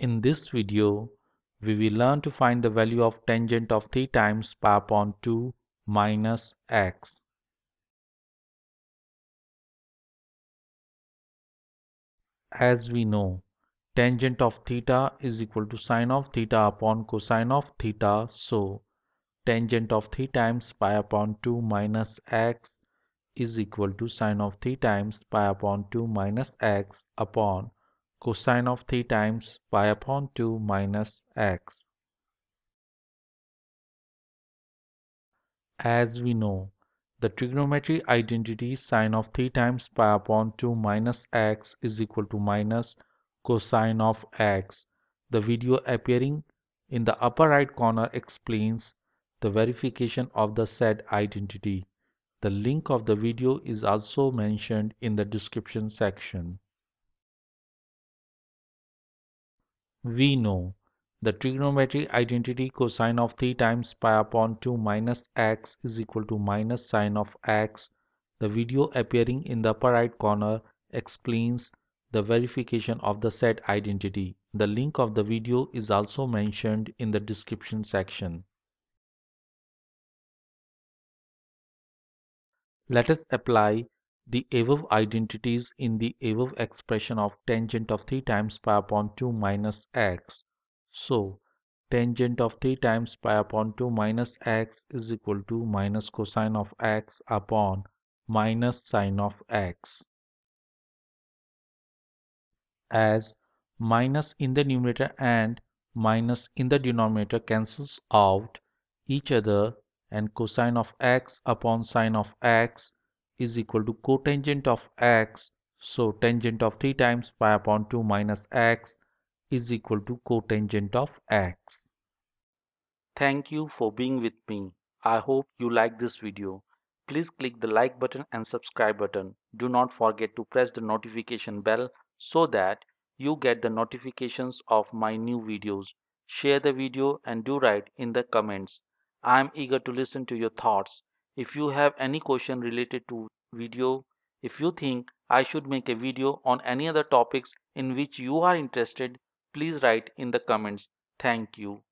In this video, we will learn to find the value of tangent of 3 times pi upon 2 minus x. As we know, tangent of theta is equal to sine of theta upon cosine of theta. So, tangent of 3 times pi upon 2 minus x is equal to sine of 3 times pi upon 2 minus x upon cosine of 3 times pi upon 2 minus x. As we know, the trigonometry identity sine of 3 times pi upon 2 minus x is equal to minus cosine of x. The video appearing in the upper right corner explains the verification of the said identity. The link of the video is also mentioned in the description section. We know the trigonometric identity cosine of 3 times pi upon 2 minus x is equal to minus sine of x. The video appearing in the upper right corner explains the verification of the said identity. The link of the video is also mentioned in the description section. Let us apply the above identities in the above expression of tangent of 3 times pi upon 2 minus x. So, tangent of 3 times pi upon 2 minus x is equal to minus cosine of x upon minus sine of x. As minus in the numerator and minus in the denominator cancels out each other and cosine of x upon sine of x is equal to cotangent of x. So tangent of 3 times pi upon 2 minus x is equal to cotangent of x. Thank you for being with me. I hope you like this video. Please click the like button and subscribe button. Do not forget to press the notification bell so that you get the notifications of my new videos. Share the video and do write in the comments. I am eager to listen to your thoughts. If you have any question related to video, if you think I should make a video on any other topics in which you are interested, please write in the comments. Thank you.